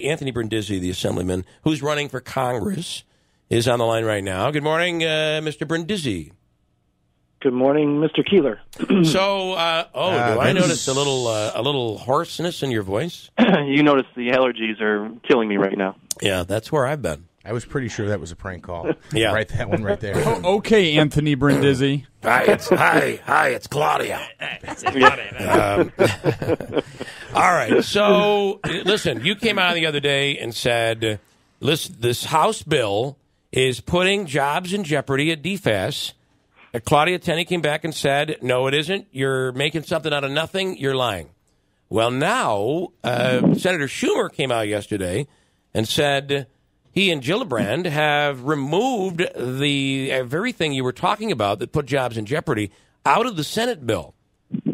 Anthony Brindisi, the assemblyman who's running for Congress, is on the line right now. Good morning, uh, Mr. Brindisi. Good morning, Mr. Keeler. so, uh, oh, Uh, do I that's- notice a little uh, a little hoarseness in your voice? you notice the allergies are killing me right now. Yeah, that's where I've been. I was pretty sure that was a prank call. Yeah. Right, that one right there. Oh, okay, Anthony Brindisi. Hi, it's hi, hi, it's Claudia. Um, all right. So, listen, you came out the other day and said, "Listen, this House bill is putting jobs in jeopardy at DFAS." Uh, Claudia Tenney came back and said, "No, it isn't. You're making something out of nothing. You're lying." Well, now uh, Senator Schumer came out yesterday and said he and Gillibrand have removed the uh, very thing you were talking about that put jobs in jeopardy out of the Senate bill.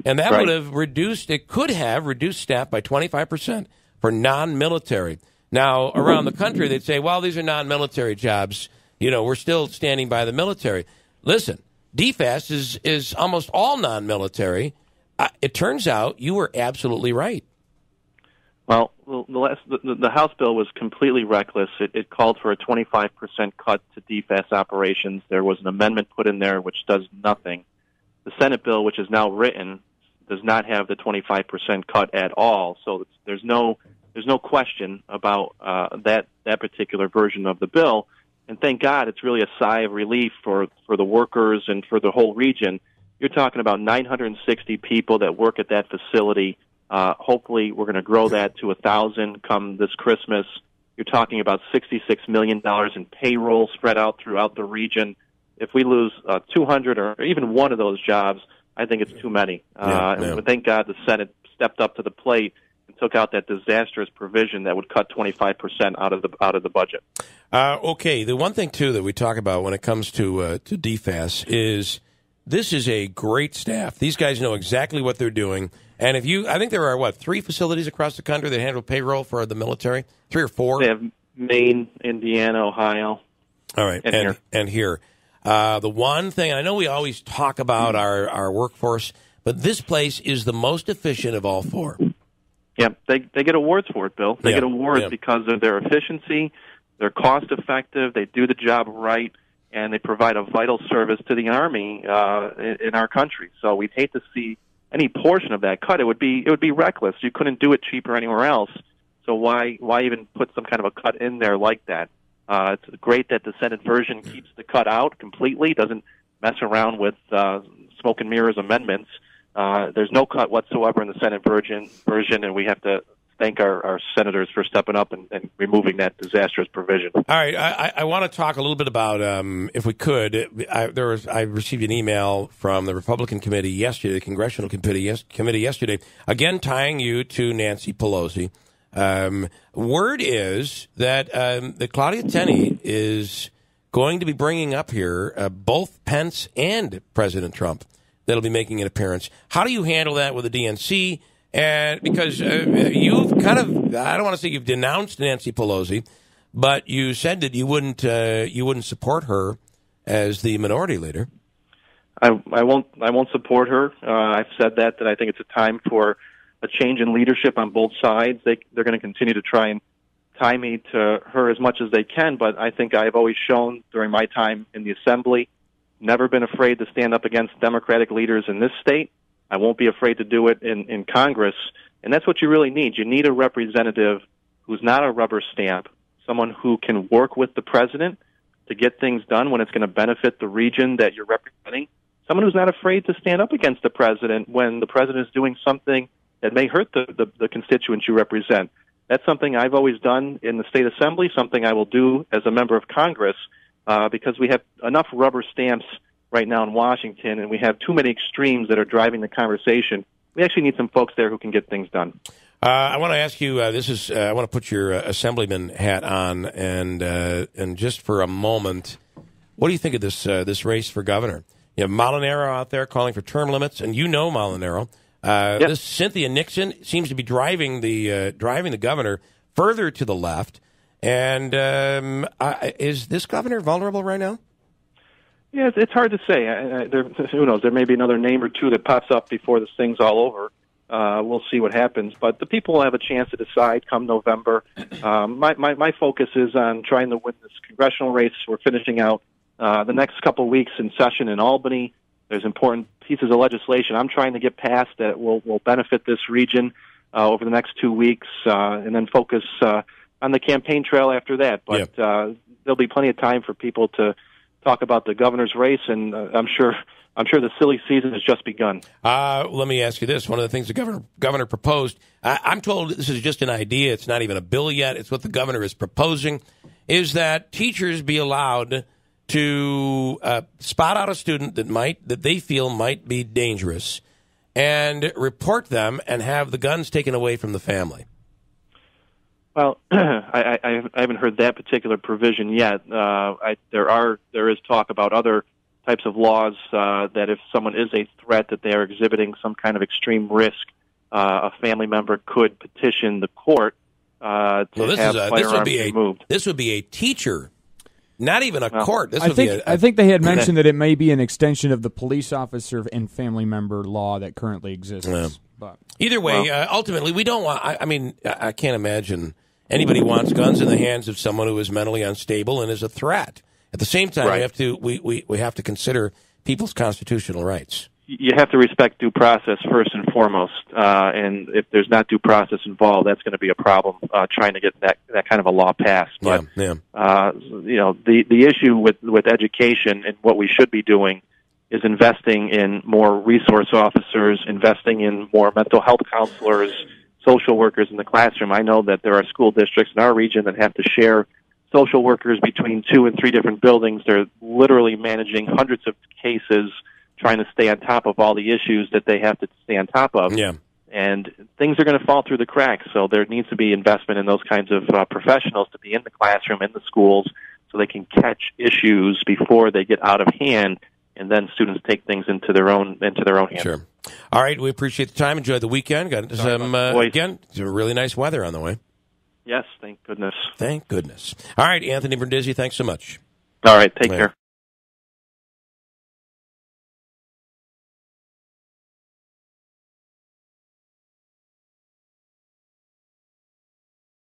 And that Right. would have reduced, it could have reduced staff by 25% for non military. Now, around the country, they'd say, well, these are non military jobs. You know, we're still standing by the military. Listen, DFAS is, is almost all non military. Uh, it turns out you were absolutely right. Well, the, last, the, the House bill was completely reckless. It, it called for a 25% cut to DFAS operations. There was an amendment put in there which does nothing. The Senate bill, which is now written, does not have the 25% cut at all. So there's no there's no question about uh, that that particular version of the bill. And thank God, it's really a sigh of relief for for the workers and for the whole region. You're talking about 960 people that work at that facility. Uh, hopefully, we're going to grow that to a thousand come this Christmas. You're talking about 66 million dollars in payroll spread out throughout the region. If we lose uh, 200 or even one of those jobs, I think it's too many. Uh, Yeah, yeah. And thank God the Senate stepped up to the plate and took out that disastrous provision that would cut 25 percent out of the out of the budget. Uh, okay, the one thing too that we talk about when it comes to uh, to DFAS is this is a great staff. These guys know exactly what they're doing. And if you, I think there are what three facilities across the country that handle payroll for the military, three or four. They have Maine, Indiana, Ohio. All right, And and here. and here, uh, the one thing I know we always talk about our our workforce, but this place is the most efficient of all four. Yeah, they they get awards for it, Bill. They Yeah, get awards yeah. because of their efficiency, they're cost effective, they do the job right, and they provide a vital service to the army uh, in, in our country. So we'd hate to see any portion of that cut. It would be it would be reckless. You couldn't do it cheaper anywhere else. So why why even put some kind of a cut in there like that? Uh, it's great that the Senate version keeps the cut out completely, doesn't mess around with uh, smoke and mirrors amendments. Uh, there's no cut whatsoever in the Senate version, version, and we have to thank our, our senators for stepping up and, and removing that disastrous provision. All right, I, I- want to talk a little bit about, um, if we could. I, there was, I received an email from the Republican committee yesterday, the congressional committee, yes, committee yesterday, again tying you to Nancy Pelosi. Um, word is that um, that Claudia Tenney is going to be bringing up here uh, both Pence and President Trump. That'll be making an appearance. How do you handle that with the DNC? And because uh, you've kind of, I don't want to say you've denounced Nancy Pelosi, but you said that you wouldn't, uh, you wouldn't support her as the minority leader. I, I won't I won't support her. Uh, I've said that that I think it's a time for a change in leadership on both sides. They they're going to continue to try and tie me to her as much as they can, but I think I've always shown during my time in the assembly, never been afraid to stand up against Democratic leaders in this state. I won't be afraid to do it in in Congress, and that's what you really need. You need a representative who's not a rubber stamp, someone who can work with the president to get things done when it's going to benefit the region that you're representing someone who's not afraid to stand up against the president when the president is doing something that may hurt the, the, the constituents you represent. That's something I've always done in the state assembly, something I will do as a member of Congress, uh, because we have enough rubber stamps right now in Washington, and we have too many extremes that are driving the conversation. We actually need some folks there who can get things done. Uh, I want to ask you. Uh, this is. Uh, I want to put your uh, assemblyman hat on, and uh, and just for a moment, what do you think of this uh, this race for governor? You have Molinaro out there calling for term limits, and you know Molinaro. Uh, Yep. This Cynthia Nixon seems to be driving the uh, driving the governor further to the left. And um, I, is this governor vulnerable right now? Yeah, it's, it's hard to say. I, I, there, who knows? There may be another name or two that pops up before this thing's all over. Uh, we'll see what happens, but the people will have a chance to decide come November. Um, my, my my focus is on trying to win this congressional race. We're finishing out uh, the next couple of weeks in session in Albany. There's important pieces of legislation I'm trying to get passed that will will benefit this region uh, over the next two weeks, uh, and then focus uh, on the campaign trail after that. But uh, there'll be plenty of time for people to talk about the governor's race, and uh, I'm sure I'm sure the silly season has just begun. Uh, let me ask you this: one of the things the governor governor proposed, I, I'm told this is just an idea; it's not even a bill yet. It's what the governor is proposing: is that teachers be allowed to uh, spot out a student that might that they feel might be dangerous, and report them, and have the guns taken away from the family. Well, I, I, I haven't heard that particular provision yet. Uh, I, there are there is talk about other types of laws uh, that if someone is a threat that they are exhibiting some kind of extreme risk, uh, a family member could petition the court uh, to Well, this have is a, firearms this would be a removed. this would be a teacher, not even a Well, court. This I would think be a, I think they had mentioned that it may be an extension of the police officer and family member law that currently exists. Yeah. But Either way, uh, ultimately, we don't want. I, I mean, I, I can't imagine anybody wants guns in the hands of someone who is mentally unstable and is a threat. At the same time, we have to we, we, we have to consider people's constitutional rights. you have to respect due process first and foremost. Uh, and if there's not due process involved, that's going to be a problem uh, trying to get that that kind of a law passed. But yeah, yeah. uh, you know, the the issue with with education and what we should be doing is investing in more resource officers, investing in more mental health counselors, social workers in the classroom. I know that there are school districts in our region that have to share social workers between two and three different buildings. They're literally managing hundreds of cases, trying to stay on top of all the issues that they have to stay on top of yeah. and things are going to fall through the cracks. So there needs to be investment in those kinds of uh, professionals to be in the classroom, in the schools, so they can catch issues before they get out of hand, and then students take things into their own into their own hands. Sure. All right, we appreciate the time. Enjoy the weekend. Got some uh, again. Some really nice weather on the way. Yes, thank goodness. Thank goodness. All right, Anthony Brindisi, thanks so much. All right, take care.